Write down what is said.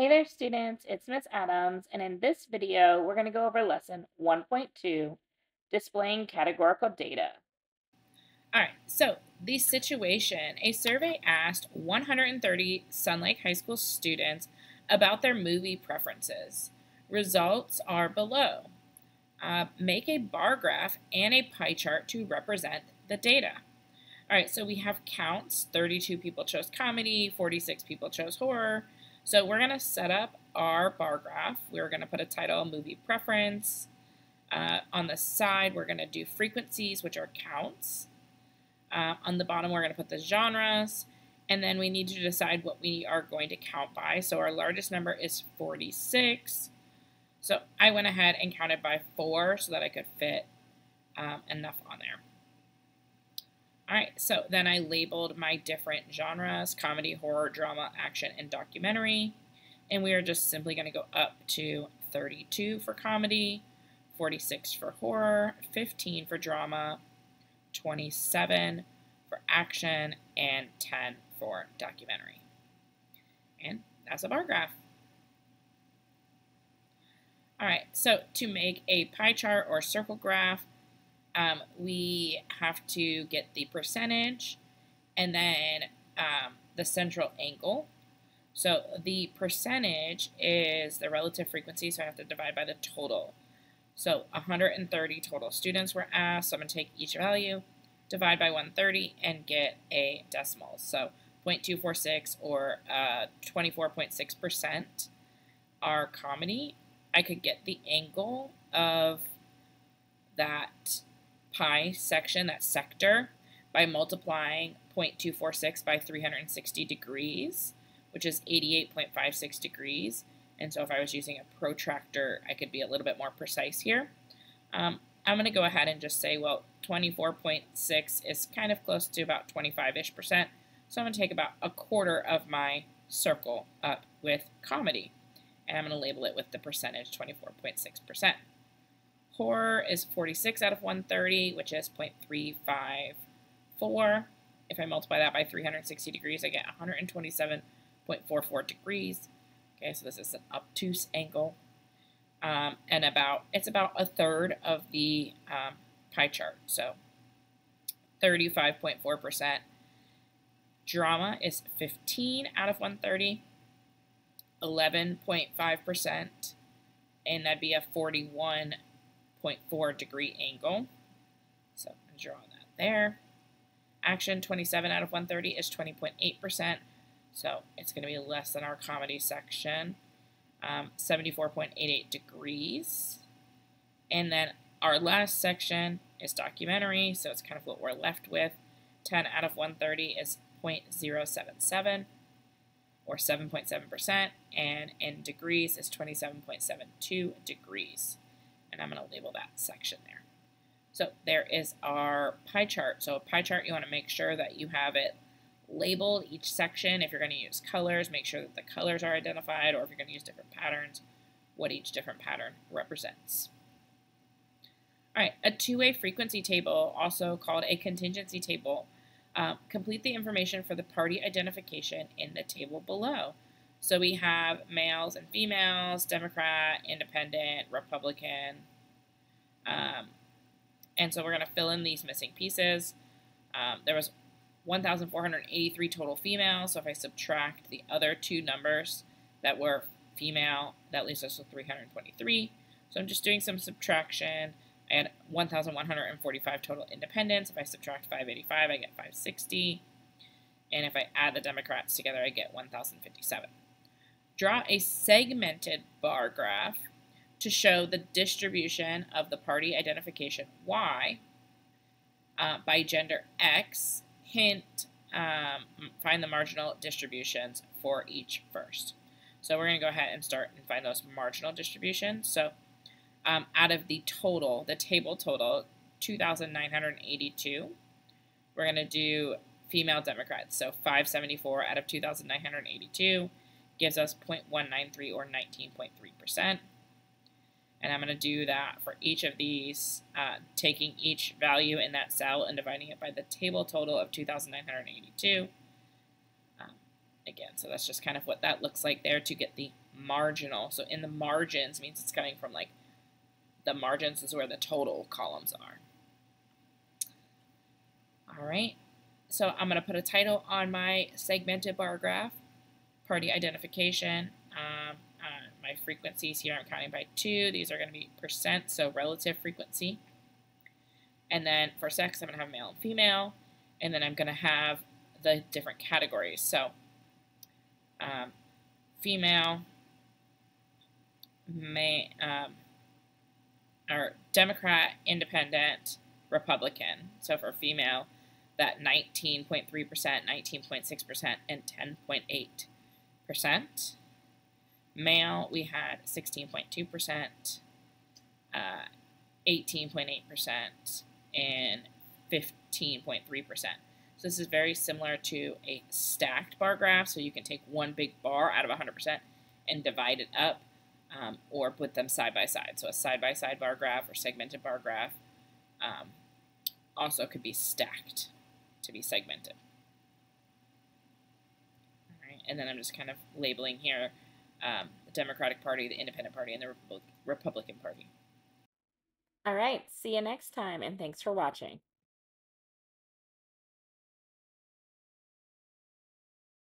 Hey there students, it's Miss Adams and in this video we're going to go over lesson 1.2, displaying categorical data. All right, so the situation, a survey asked 130 Sun Lake High School students about their movie preferences. Results are below. Uh, make a bar graph and a pie chart to represent the data. All right, so we have counts. 32 people chose comedy, 46 people chose horror. So we're going to set up our bar graph. We're going to put a title, movie preference. Uh, on the side, we're going to do frequencies, which are counts. Uh, on the bottom, we're going to put the genres. And then we need to decide what we are going to count by. So our largest number is 46. So I went ahead and counted by 4 so that I could fit um, enough on there. All right, so then I labeled my different genres, comedy, horror, drama, action, and documentary. And we are just simply going to go up to 32 for comedy, 46 for horror, 15 for drama, 27 for action, and 10 for documentary. And that's a bar graph. All right, so to make a pie chart or circle graph, um, we have to get the percentage and then um, the central angle. So the percentage is the relative frequency, so I have to divide by the total. So 130 total students were asked, so I'm going to take each value, divide by 130, and get a decimal. So 0.246 or 24.6% uh, are comedy. I could get the angle of that pie section, that sector, by multiplying 0.246 by 360 degrees, which is 88.56 degrees. And so if I was using a protractor, I could be a little bit more precise here. Um, I'm going to go ahead and just say, well, 24.6 is kind of close to about 25-ish percent. So I'm going to take about a quarter of my circle up with comedy. And I'm going to label it with the percentage 24.6 percent. Horror is 46 out of 130, which is 0.354. If I multiply that by 360 degrees, I get 127.44 degrees. Okay, so this is an obtuse angle. Um, and about it's about a third of the um, pie chart. So 35.4%. Drama is 15 out of 130, 11.5%, and that'd be a 41 0.4 degree angle. So I'm drawing that there. Action 27 out of 130 is 20.8%. So it's going to be less than our comedy section. Um, 74.88 degrees. And then our last section is documentary, so it's kind of what we're left with. 10 out of 130 is 0.077 or 7.7%, and in degrees is 27.72 degrees and I'm going to label that section there. So there is our pie chart. So a pie chart, you want to make sure that you have it labeled each section. If you're going to use colors, make sure that the colors are identified, or if you're going to use different patterns, what each different pattern represents. All right, a two-way frequency table, also called a contingency table. Um, complete the information for the party identification in the table below. So we have males and females, Democrat, Independent, Republican. Um, and so we're going to fill in these missing pieces. Um, there was 1,483 total females. So if I subtract the other two numbers that were female, that leaves us with 323. So I'm just doing some subtraction. I had 1,145 total independents. If I subtract 585, I get 560. And if I add the Democrats together, I get 1,057. Draw a segmented bar graph to show the distribution of the party identification Y uh, by gender X. Hint, um, find the marginal distributions for each first. So we're going to go ahead and start and find those marginal distributions. So um, out of the total, the table total, 2,982, we're going to do female Democrats. So 574 out of 2,982 gives us 0.193 or 19.3%. And I'm going to do that for each of these, uh, taking each value in that cell and dividing it by the table total of 2,982. Um, again. So that's just kind of what that looks like there to get the marginal. So in the margins means it's coming from like the margins is where the total columns are. All right, so I'm going to put a title on my segmented bar graph, party identification. Um, uh, my frequencies here I'm counting by two. These are going to be percent, so relative frequency. And then for sex, I'm going to have male and female. And then I'm going to have the different categories. So um, female, may, um, or Democrat, Independent, Republican. So for female, that 19.3%, 19.6%, and 10.8%. Male, we had 16.2%, uh, 18.8%, and 15.3%. So this is very similar to a stacked bar graph. So you can take one big bar out of 100% and divide it up um, or put them side by side. So a side-by-side bar graph or segmented bar graph um, also could be stacked to be segmented. And then I'm just kind of labeling here um, the Democratic Party, the Independent Party, and the Republican Party. All right, see you next time, and thanks for watching.